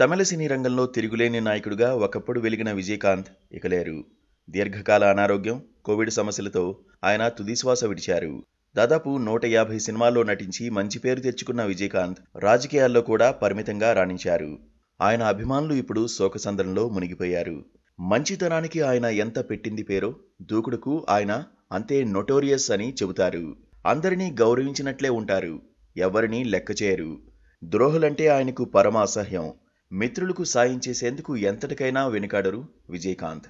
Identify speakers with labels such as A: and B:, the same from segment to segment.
A: తమిళ సినీ రంగంలో తిరుగులేని నాయకుడిగా ఒకప్పుడు వెలిగిన విజయకాంత్ ఇక లేరు దీర్ఘకాల అనారోగ్యం కోవిడ్ సమస్యలతో ఆయన తుదిశ్వాస విడిచారు. దాదాపు నూట యాభై సినిమాల్లో నటించి మంచి పేరు తెచ్చుకున్న విజయకాంత్ రాజకీయాల్లో కూడా పరిమితంగా రాణించారు. ఆయన అభిమానులు ఇప్పుడు శోకసంద్రంలో మునిగిపోయారు. మంచితనానికి ఆయన ఎంత పెట్టింది పేరో దూకుడుకు ఆయన అంతే నొటోరియస్ అని చెబుతారు. అందరినీ గౌరవించినట్లే ఉంటారు. ఎవరినీ లెక్క చేయరు. ద్రోహులంటే ఆయనకు పరమ అసహ్యం మిత్రులకు సాయం చేసేందుకు ఎంతటికైనా వెనుకాడరు విజయకాంత్.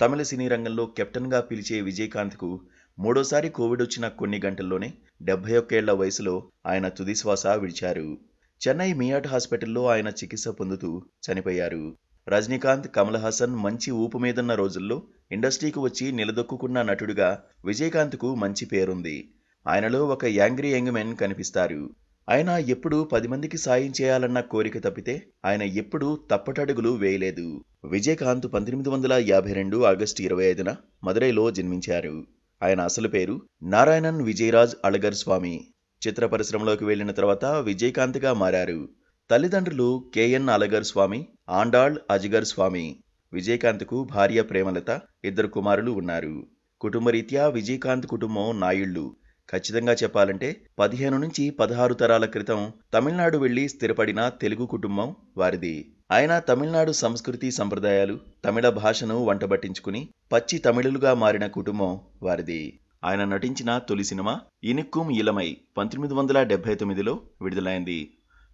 A: తమిళ సినీ రంగంలో కెప్టెన్గా పిలిచే విజయకాంత్కు మూడోసారి కోవిడ్ వచ్చిన కొన్ని గంటల్లోనే డెబ్బై ఒక్కేళ్ళ వయసులో ఆయన తుదిశ్వాస విడిచారు. చెన్నై మియాట్ హాస్పిటల్లో ఆయన చికిత్స పొందుతూ చనిపోయారు. రజనీకాంత్ కమల్ హాసన్ మంచి ఊపు మీదున్న రోజుల్లో ఇండస్ట్రీకి వచ్చి నిలదొక్కుకున్న నటుడిగా విజయకాంత్కు మంచి పేరుంది. ఆయనలో ఒక యాంగ్రీ యంగ్ మెన్ కనిపిస్తారు. ఆయన ఎప్పుడూ పది మందికి సాయం చేయాలన్న కోరిక తప్పితే ఆయన ఎప్పుడూ తప్పటడుగులు వేయలేదు. విజయకాంత్ పంతొమ్మిది వందల యాభై రెండు ఆగస్టు ఇరవై ఐదున మదురైలో జన్మించారు. ఆయన అసలు పేరు నారాయణన్ విజయరాజ్ అళగర్ స్వామి. చిత్ర పరిశ్రమలోకి వెళ్ళిన తర్వాత విజయకాంత్గా మారారు. తల్లిదండ్రులు కెఎన్ అలగర్ స్వామి ఆండాళ్ అజగర్ స్వామి. విజయకాంత్కు భార్య ప్రేమలత ఇద్దరు కుమారులు ఉన్నారు. కుటుంబరీత్యా విజయకాంత్ కుటుంబం నాయుళ్ళు ఖచ్చితంగా చెప్పాలంటే పదిహేను నుంచి పదహారు తరాల క్రితం తమిళనాడు వెళ్ళి స్థిరపడిన తెలుగు కుటుంబం వారిది. ఆయన తమిళనాడు సంస్కృతి సంప్రదాయాలు తమిళ భాషను వంటబట్టించుకుని పచ్చి తమిళులుగా మారిన కుటుంబం వారిది. ఆయన నటించిన తొలి సినిమా ఇనుక్కుం ఇలమై పంతొమ్మిది వందల డెబ్బై తొమ్మిదిలో విడుదలైంది.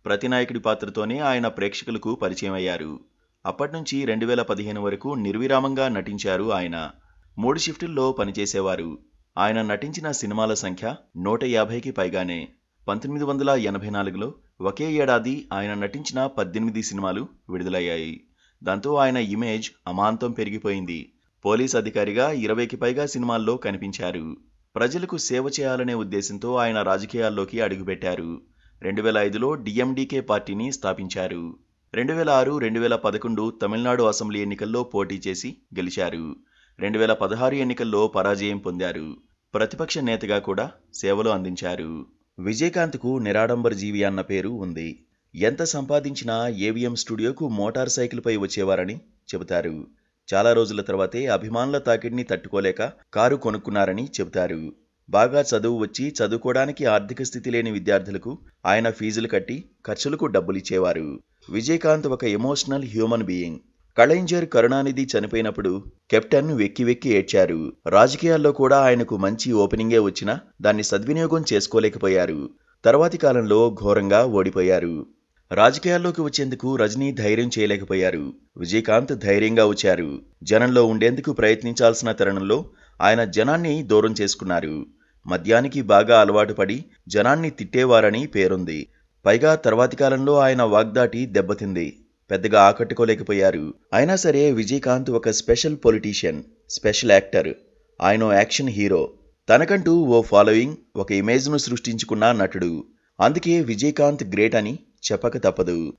A: ప్రతినాయకుడి పాత్రతోనే ఆయన ప్రేక్షకులకు పరిచయం అయ్యారు. అప్పట్నుంచి రెండు వేల పదిహేను వరకు నిర్విరామంగా నటించారు ఆయన. మూడు షిఫ్టుల్లో పనిచేసేవారు. ఆయన నటించిన సినిమాల సంఖ్య నూట యాభైకి పైగానే పంతొమ్మిది వందల ఎనభై నాలుగులో ఒకే ఏడాది ఆయన నటించిన పద్దెనిమిది సినిమాలు విడుదలయ్యాయి. దాంతో ఆయన ఇమేజ్ అమాంతం పెరిగిపోయింది. పోలీస్ అధికారిగా ఇరవైకి పైగా సినిమాల్లో కనిపించారు. ప్రజలకు సేవ చేయాలనే ఉద్దేశంతో ఆయన రాజకీయాల్లోకి అడుగుపెట్టారు. రెండు వేల ఐదులో డిఎండికే పార్టీని స్థాపించారు. రెండు వేల ఆరు రెండు వేల పదకొండు తమిళనాడు అసెంబ్లీ ఎన్నికల్లో పోటీ చేసి గెలిచారు. రెండు వేల పదహారు ఎన్నికల్లో పరాజయం పొందారు. ప్రతిపక్ష నేతగా కూడా సేవలు అందించారు. విజయకాంత్కు నిరాడంబర జీవి అన్న పేరు ఉంది. ఎంత సంపాదించినా ఏవిఎం స్టూడియోకు మోటార్ సైకిల్పై వచ్చేవారని చెబుతారు. చాలా రోజుల తర్వాతే అభిమానుల తాకిడిని తట్టుకోలేక కారు కొనుక్కున్నారని చెబుతారు. బాగా చదువు వచ్చి చదువుకోవడానికి ఆర్థిక స్థితి లేని విద్యార్థులకు ఆయన ఫీజులు కట్టి ఖర్చులకు డబ్బులిచ్చేవారు. విజయకాంత్ ఒక emotional human being. Kalaignar Karunanidhi చనిపోయినప్పుడు కెప్టెన్ వెక్కి వెక్కి ఏడ్చారు. రాజకీయాల్లో కూడా ఆయనకు మంచి ఓపెనింగే వచ్చినా దాన్ని సద్వినియోగం చేసుకోలేకపోయారు. తర్వాతి కాలంలో ఘోరంగా ఓడిపోయారు. రాజకీయాల్లోకి వచ్చేందుకు రజనీ ధైర్యం చేయలేకపోయారు. విజయకాంత్ ధైర్యంగా వచ్చారు. జనంలో ఉండేందుకు ప్రయత్నించాల్సిన తరుణంలో ఆయన జనాన్ని దూరం చేసుకున్నారు. మద్యానికి బాగా అలవాటు పడి జనాన్ని తిట్టేవారని పేరుంది. పైగా తర్వాతి కాలంలో ఆయన వాగ్దాటి దెబ్బతింది. పెద్దగా ఆకట్టుకోలేకపోయారు. అయినా సరే విజయకాంత్ ఒక స్పెషల్ పొలిటీషియన్ స్పెషల్ యాక్టర్. ఆయన యాక్షన్ హీరో. తనకంటూ ఓ ఫాలోయింగ్ ఒక ఇమేజ్ను సృష్టించుకున్న నటుడు. అందుకే విజయకాంత్ గ్రేట్ అని చెప్పక తప్పదు.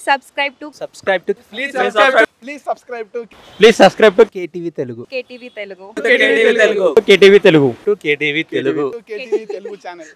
B: Please subscribe to
C: subscribe to
D: Please subscribe. Please subscribe to
C: please subscribe to KTV Telugu
B: KTV Telugu.
D: KTV Telugu.
C: KTV Telugu to KTV Telugu
D: KTV Telugu channel.